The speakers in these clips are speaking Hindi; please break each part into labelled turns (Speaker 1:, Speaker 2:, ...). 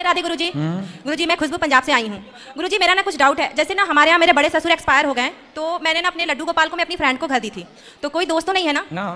Speaker 1: राधे गुरुजी। गुरुजी मैं खुशबू पंजाब से आई हूँ। गुरुजी मेरा ना कुछ डाउट है। जैसे ना हमारे यहाँ मेरे बड़े ससुर एक्सपायर हो गए तो मैंने ना अपने लड्डू गोपाल को मैं अपनी फ्रेंड को घर दी थी। तो कोई दोस्त तो नहीं है ना?
Speaker 2: ना।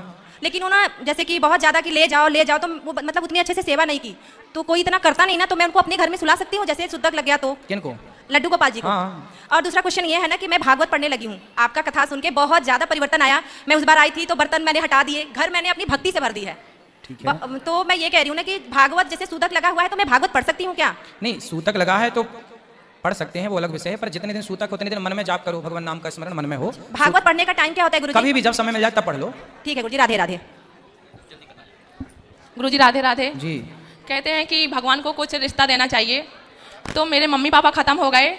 Speaker 1: लेकिन वो ना जैसे कि बहुत ज़्यादा कि ले जाओ ले जाओ तो वो मतलब उतनी अच्छे से सेवा नहीं की। तो कोई इतना करता नहीं ना तो मैं उनको अपने घर में सुला सकती हूँ जैसे सुतक लग गया तो।
Speaker 2: किनको
Speaker 1: लड्डू गोपाल जी को।
Speaker 2: हाँ।
Speaker 1: और दूसरा क्वेश्चन ये है ना कि मैं भागवत पढ़ने लगी हूँ। आपका कथा सुन के बहुत ज़्यादा परिवर्तन आया। मैं उस बार आई थी तो बर्तन मैंने हटा दिए। घर मैंने अपनी भक्ति से भर दी है।
Speaker 2: ठीक है
Speaker 1: तो मैं ये कह रही हूँ ना कि भागवत जैसे सूतक लगा हुआ है तो मैं भागवत पढ़ सकती हूँ क्या?
Speaker 2: नहीं सूतक लगा है तो पढ़ सकते हैं वो अलग विषय है पर जितने दिन सूतक उतने दिन मन में जाप करो भगवान नाम का स्मरण मन में हो।
Speaker 1: भागवत पढ़ने का टाइम क्या होता है गुरु
Speaker 2: कभी भी जब समय मिल जाए तब पढ़ लो।
Speaker 1: ठीक है गुरु जी राधे राधे।
Speaker 3: गुरुजी राधे राधे।
Speaker 2: जी।
Speaker 3: कहते हैं कि भगवान को कुछ रिश्ता देना चाहिए। तो मेरे मम्मी पापा ख़त्म हो गए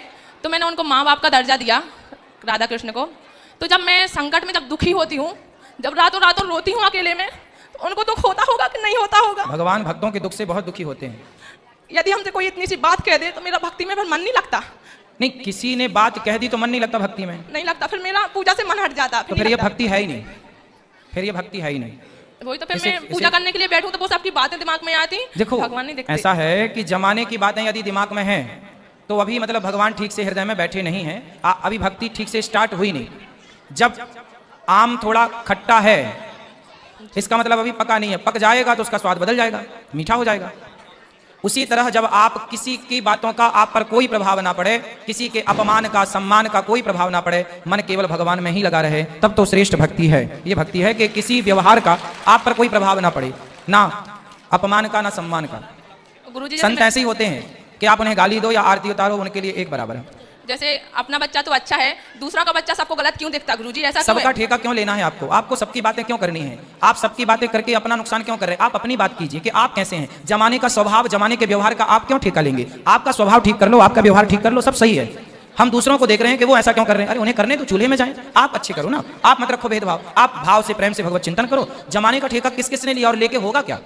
Speaker 3: तो मैंने उनको माँ बाप का दर्जा दिया राधा कृष्ण को। तो जब मैं संकट में जब दुखी होती हूँ जब रातों रातों रोती हूँ अकेले में उनको दुख होता होगा कि नहीं होता होगा?
Speaker 2: भगवान भक्तों के दुख से बहुत दुखी होते हैं।
Speaker 3: यदि हमसे कोई इतनी सी बात कह दे तो मेरा भक्ति में फिर मन नहीं लगता।
Speaker 2: नहीं किसी ने बात कह दी तो मन नहीं लगता भक्ति में।
Speaker 3: नहीं लगता फिर मेरा पूजा से मन हट जाता
Speaker 2: तो
Speaker 3: फिर
Speaker 2: फिर ये भक्ति है ही नहीं। फिर ये भक्ति है ही नहीं।
Speaker 3: वही तो फिर
Speaker 2: इसे-
Speaker 3: मैं पूजा करने के लिए बैठूं तो वो सबकी बातें दिमाग में आती
Speaker 2: देखो
Speaker 3: भगवान नहीं दिखते।
Speaker 2: ऐसा है कि जमाने की बातें यदि दिमाग में हैं तो अभी मतलब भगवान ठीक से हृदय में बैठे नहीं हैं अभी भक्ति ठीक से स्टार्ट हुई नहीं। जब आम थोड़ा खट्टा है इसका मतलब अभी पका नहीं है। पक जाएगा तो उसका स्वाद बदल जाएगा मीठा हो जाएगा। उसी तरह जब आप किसी की बातों का आप पर कोई प्रभाव ना पड़े किसी के अपमान का सम्मान का कोई प्रभाव ना पड़े मन केवल भगवान में ही लगा रहे तब तो श्रेष्ठ भक्ति है। ये भक्ति है कि किसी व्यवहार का आप पर कोई प्रभाव ना पड़े ना अपमान का ना सम्मान का।
Speaker 3: गुरुजी
Speaker 2: संत ऐसे ही होते हैं कि आप उन्हें गाली दो या आरती उतारो उनके लिए एक बराबर है।
Speaker 3: जैसे अपना बच्चा तो अच्छा है दूसरा का बच्चा सबको गलत क्यों दिखता? गुरुजी ऐसा
Speaker 2: सबका ठेका क्यों लेना है आपको? आपको सबकी बातें क्यों करनी है? आप सबकी बातें करके अपना नुकसान क्यों कर रहे हैं? आप अपनी बात कीजिए कि आप कैसे हैं? जमाने का स्वभाव जमाने के व्यवहार का आप क्यों ठेका लेंगे? आपका स्वभाव ठीक कर लो आपका व्यवहार ठीक कर लो सब सही है। हम दूसरों को देख रहे हैं कि वो ऐसा क्यों कर रहे हैं? अरे उन्हें करने तो चूल्हे में जाएँ। आप अच्छे करो ना। आप मत रखो भेदभाव। आप भाव से प्रेम से भगवत चिंतन करो। जमाने का ठेका किस किसने लिया और लेके होगा क्या?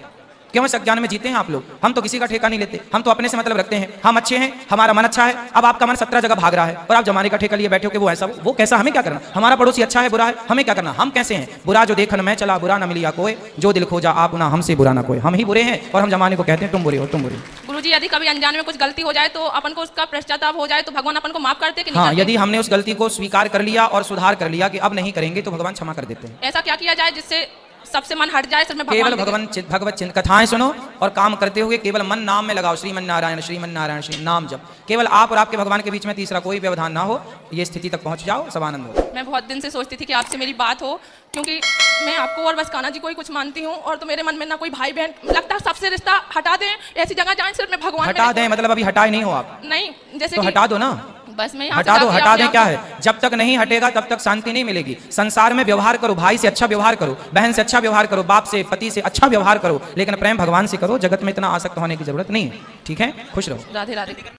Speaker 2: क्यों इस अज्ञान में जीते हैं आप लोग? हम तो किसी का ठेका नहीं लेते। हम तो अपने से मतलब रखते हैं। हम अच्छे हैं हमारा मन अच्छा है। अब आपका मन सत्रह जगह भाग रहा है और आप जमाने का ठेका लिए बैठे हो कि वो ऐसा वो कैसा? हमें क्या करना? हमारा पड़ोसी अच्छा है बुरा है? हमें क्या करना? हम कैसे हैं? बुरा जो देखन मैं चला बुरा ना मिलिया कोई जो दिल खोजा आप ना हमसे बुरा ना कोई हम ही बुरे हैं और हम जमाने को कहते हैं तुम बुरे हो तुम बुरे हो।
Speaker 3: गुरुजी यदि कभी अनजान में कुछ गलती हो जाए तो अपन को उसका पश्चाताप हो जाए तो भगवान अपन को माफ़ करते
Speaker 2: हाँ यदि हमने उस गलती को स्वीकार कर लिया और सुधार कर लिया कि अब नहीं करेंगे तो भगवान क्षमा कर देते हैं।
Speaker 3: ऐसा क्या किया जाए जिससे सबसे मन हट जाए सिर्फ़ में
Speaker 2: केवल
Speaker 3: भगवान
Speaker 2: चित भगवत चिंत कथाएँ सुनो और काम करते हुए केवल मन नाम में लगाओ। श्रीमन नारायण श्रीमन नारायण श्री नाम जब केवल आप और आपके भगवान के बीच में तीसरा कोई व्यवधान ना हो ये स्थिति तक पहुँच जाओ सब आनंद हो।
Speaker 3: मैं बहुत दिन से सोचती थी कि आपसे मेरी बात हो क्योंकि मैं आपको और बस कान्हा जी को ही कुछ मानती हूँ और तो मेरे मन में ना कोई भाई बहन लगता है सबसे रिश्ता हटा दें ऐसी जगह जाए सिर्फ़ मैं भगवान
Speaker 2: हटा। दें मतलब अभी हटाए नहीं हो आप।
Speaker 3: नहीं जैसे
Speaker 2: तो हटा दो ना।
Speaker 3: बस मैं
Speaker 2: हटा दो हटा दे क्या है? जब तक नहीं हटेगा तब तक शांति नहीं मिलेगी। संसार में व्यवहार करो भाई से अच्छा व्यवहार करो बहन से अच्छा व्यवहार करो बाप से पति से अच्छा व्यवहार करो लेकिन प्रेम भगवान से करो जगत में इतना आसक्त होने की ज़रूरत नहीं है। ठीक है? खुश रहो।
Speaker 3: राधे राधे।